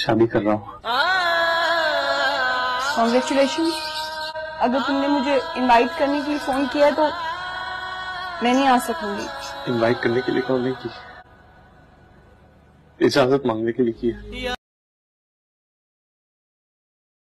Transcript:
शादी कर रहा हूँ। कॉन्ग्रेचुलेशन अगर तुमने मुझे इनवाइट करने के लिए फ़ोन किया है तो मैं नहीं आ सकूँगी। इनवाइट करने के लिए कॉल नहीं की। इजाज़त मांगने के लिए की है।